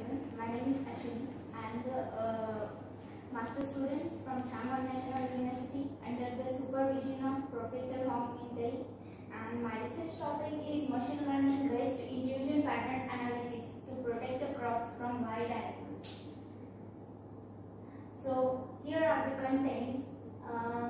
everyone. My name is Ashwini. I am the uh, master students from Changwon National University under the supervision of Professor Hwang Min Tae. And my research topic is machine learning based intrusion pattern analysis to protect the crops from wild animals. So here are the contents. Uh,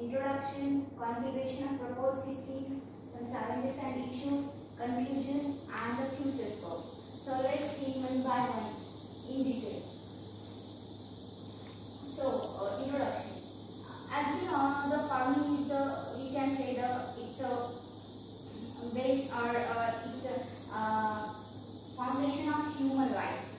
introduction, configuration of proposed system, some challenges and issues, conclusion and the future scope. So let's see one by one in detail. So uh, introduction. As we you know, the farming is the we can say the it's a base or uh, it's a uh, foundation of human life.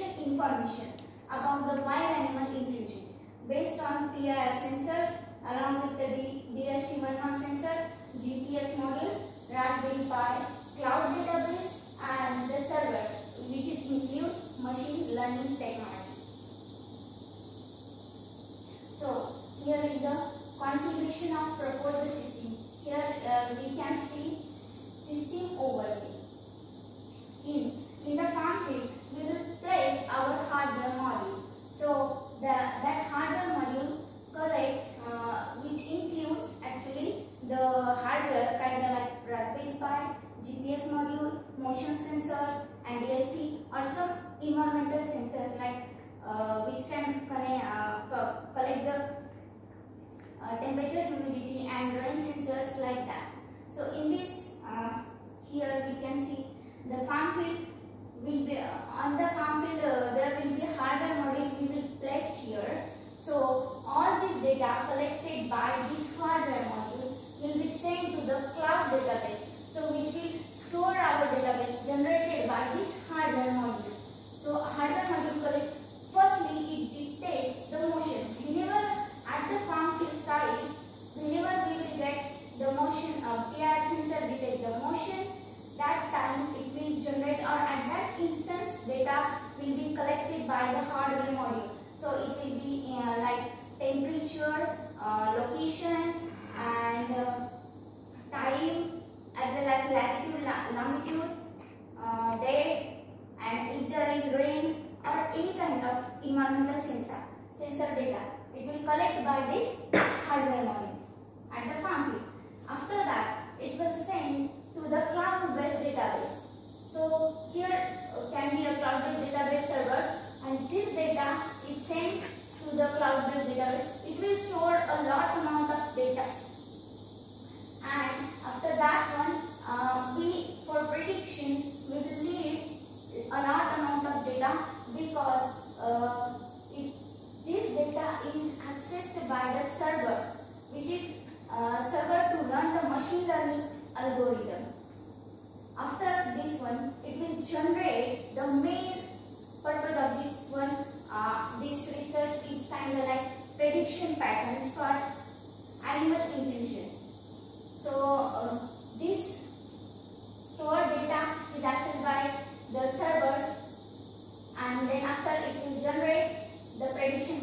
information about the wild animal intrusion based on PIR sensors along with the DHT11 sensor, GPS model, Raspberry Pi, cloud database and the server which is include machine learning technology. So here is the configuration of.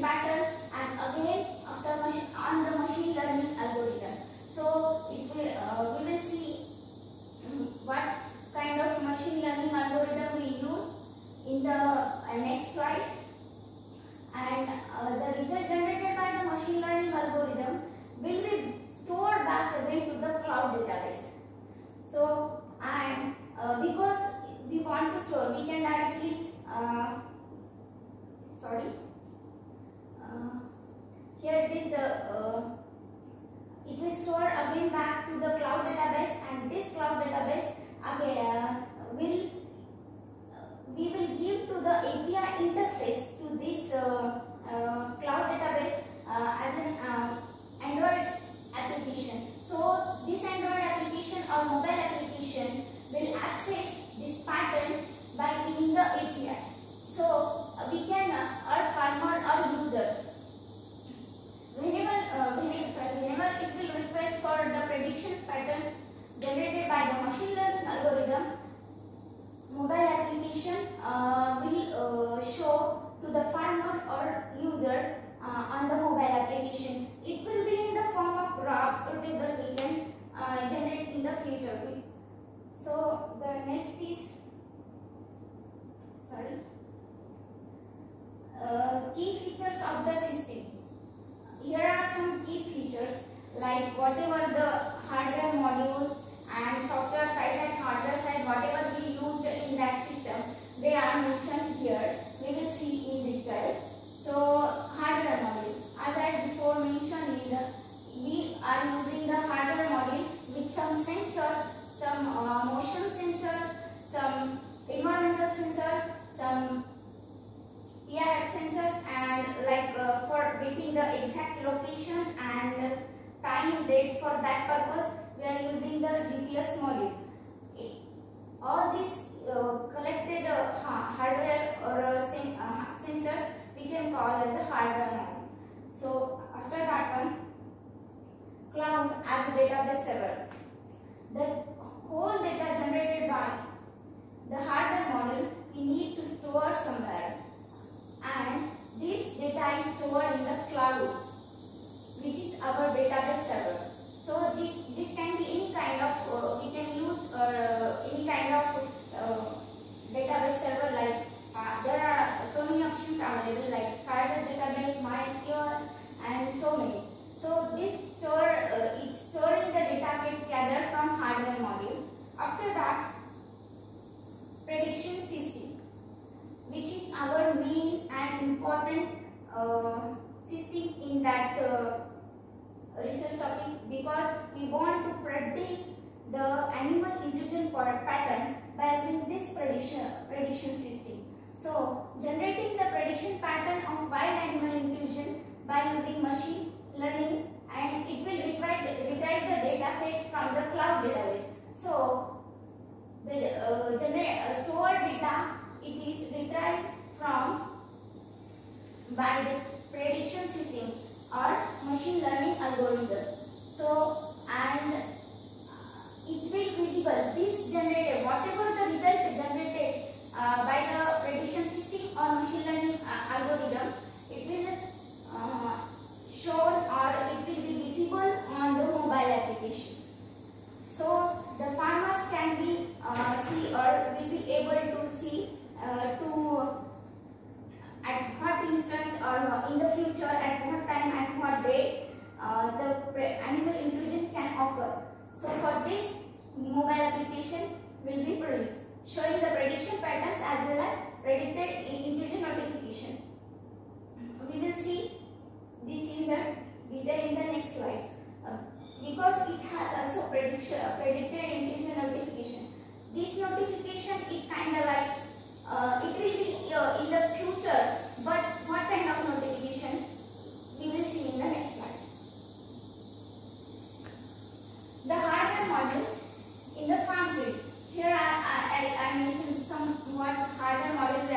pattern cloud as a database server. The whole data generated by the hardware model we need to store somewhere. that uh, research topic because we want to predict the animal intrusion pattern by using this prediction, prediction system. So, generating the prediction pattern of wild animal intrusion by using machine learning and it will retrieve, retrieve the data sets from the cloud database. So, the uh, generate, uh, stored data it is retrieved from by the prediction system or machine learning algorithm. So, and uh, it will be visible. This generated, whatever the result generated uh, by the prediction system or machine learning uh, algorithm, it will uh, shown or it will be visible on the mobile application. So, the farm will be produced, showing the prediction patterns as well as predicted intrusion notification. We will see this in the detail in the next slides. Uh, because it has also prediction, uh, predicted intrusion notification. This notification is kind of like, uh, it will be uh, in the future, but what kind of notification we will see in the next slide. The hardware model in the farm field. Here I, I, I mentioned some somewhat harder models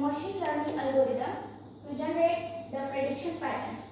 machine learning algorithm to generate the prediction pattern.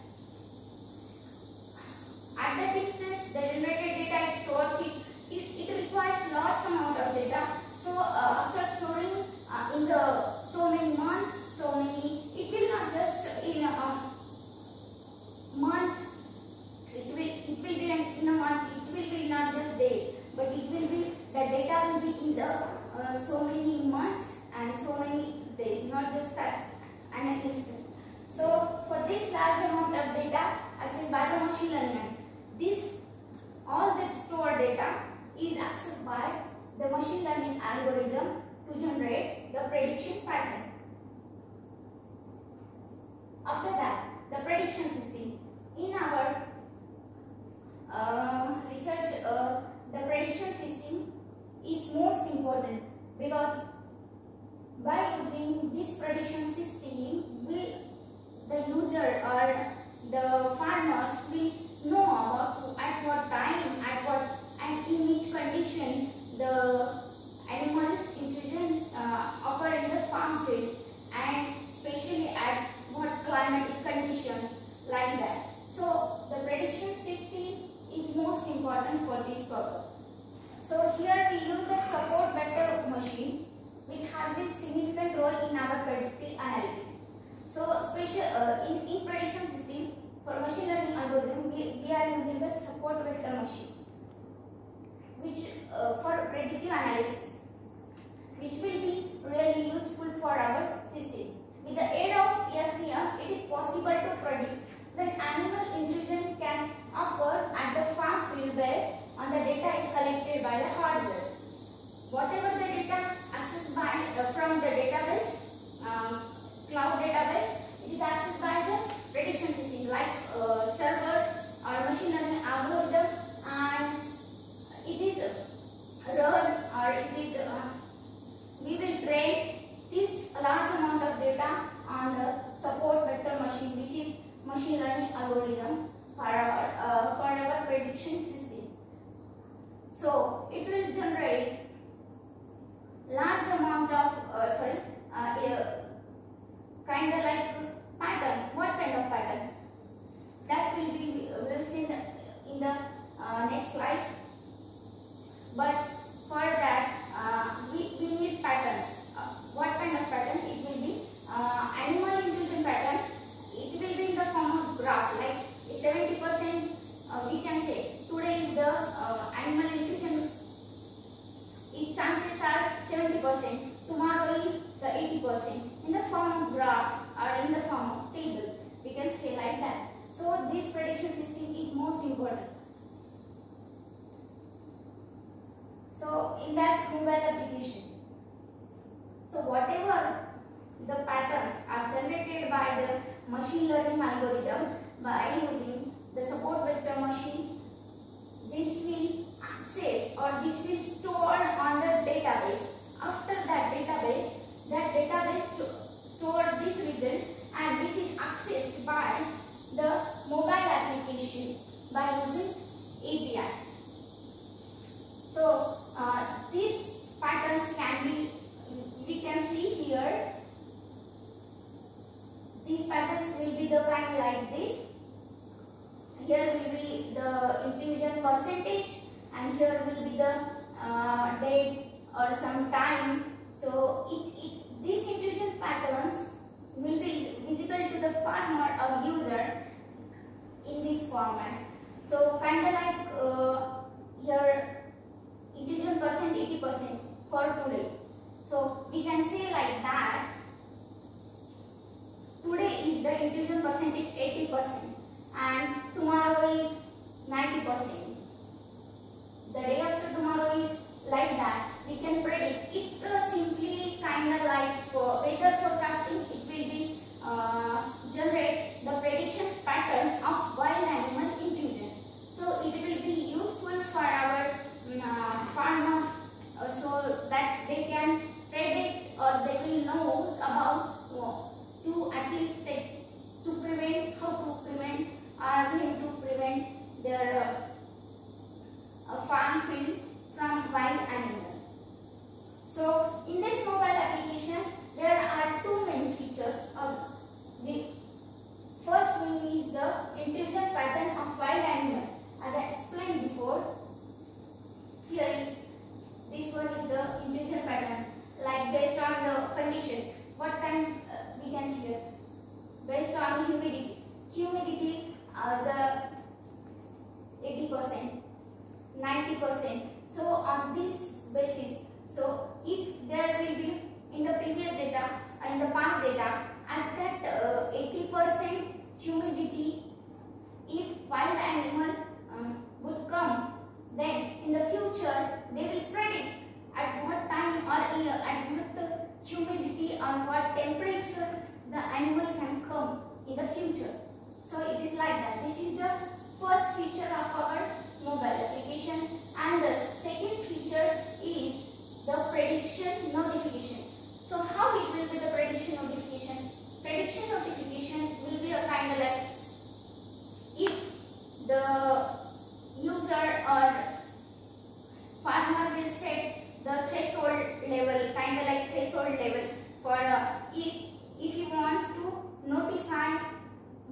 Chillian. This all that stored data is accessed by the machine learning algorithm to generate the prediction pattern. After that, the prediction system we, are using the support vector machine which uh, for predictive analysis which will be really useful for our system. With the aid of SVM, it is possible to predict that animal intrusion can occur at the farm field based on the data is collected by the hardware. Whatever the data accessed by, uh, from the database, um, cloud database, it is accessed by the prediction system like uh, server or machine learning algorithm and it is learned or it is uh, we will train this large amount of data on the support vector machine which is machine learning algorithm for our uh, for our in that mobile application. So whatever the patterns are generated by the machine learning algorithm by using the support vector machine, this will access or this will store on the database. After that database, that database store this result and which is accessed by the mobile application by using API. So uh, these patterns can be we can see here these patterns will be the kind like this here will be the intrusion percentage and will be the uh, date or some time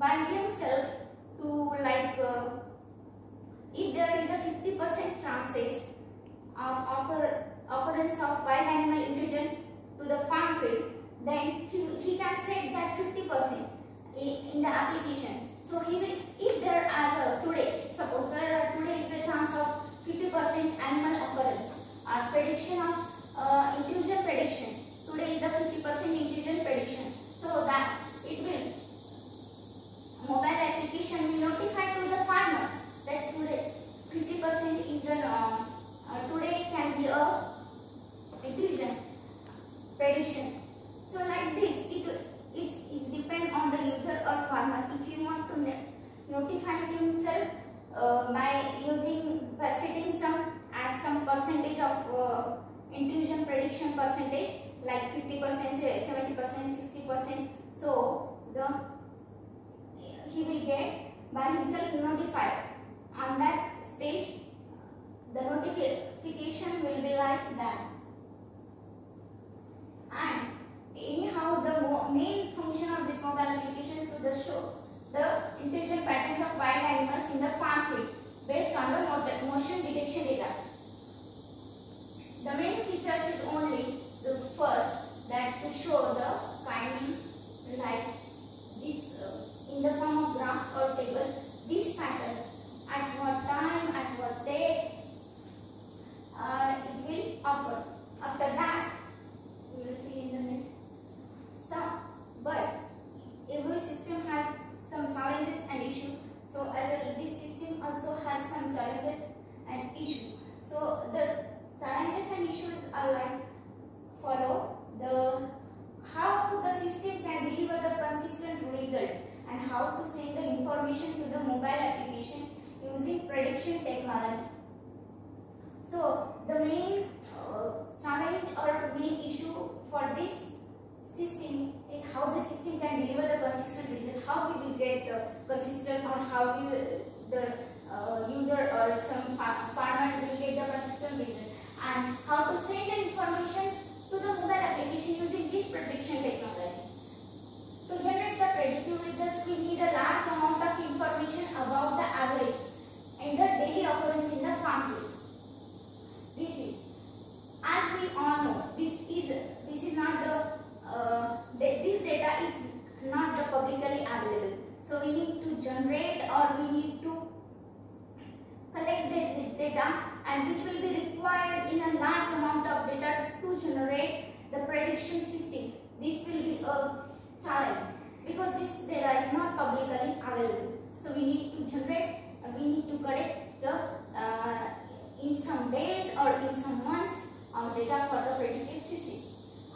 by himself to like uh, if there is a 50% chances of occur, occurrence of wild animal intrusion to the farm field, then he, he can set that 50% in, the application. So he will, if there are uh, today, suppose there are today is the chance of 50% animal occurrence, our prediction of uh, intrusion prediction. Today is the 50% intrusion prediction. So that it will mobile application will notify to the farmer that today 50% is the uh, uh, today can be a intrusion prediction. So like this, it is it depend on the user or farmer. If you want to notify himself uh, by using setting some at some percentage of uh, intrusion prediction percentage like 50 percent 70 percent 60 percent so the he will get by himself notified on that stage the notification will be like that and anyhow the main function of this mobile application is to show the intelligent patterns of wild animals in the farm field based on the motion detection data. The main features is only the first that to show the kind like this uh, in the form of graph or table this pattern at what time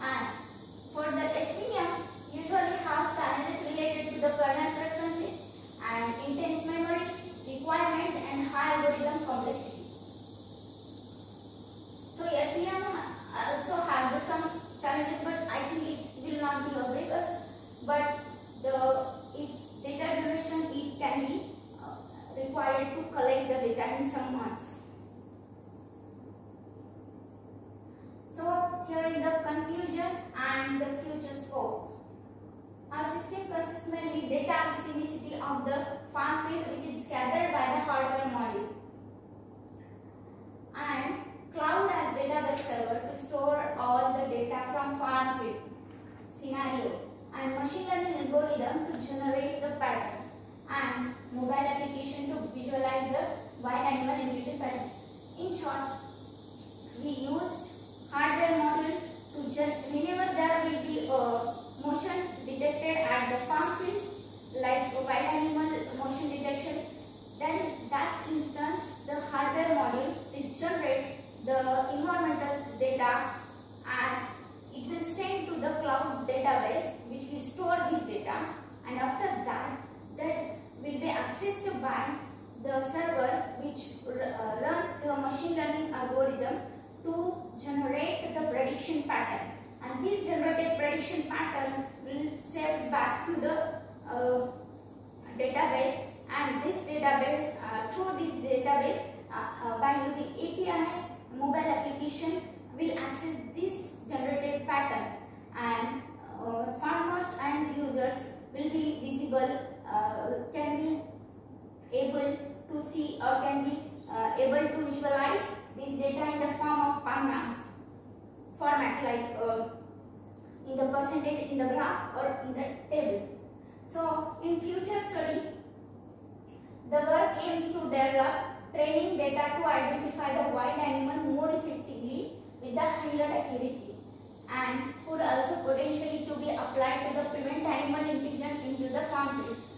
and scenario and machine learning algorithm to generate the patterns and mobile application to visualize the wild animal intrusion patterns. In short, we used hardware model to just whenever there will be a motion detected at the farm field like wild animal motion detection then that instance the hardware model will generate the environmental data and the cloud database which will store this data and after that that will be accessed by the server which uh, runs the machine learning algorithm to generate the prediction pattern. And this generated prediction pattern will saved back or can be uh, able to visualize this data in the form of PANAS format like uh, in the percentage in the graph or in the table. So in future study, the work aims to develop training data to identify the wild animal more effectively with the higher accuracy and could also potentially to be applied to the prevent animal intelligence into the farm field.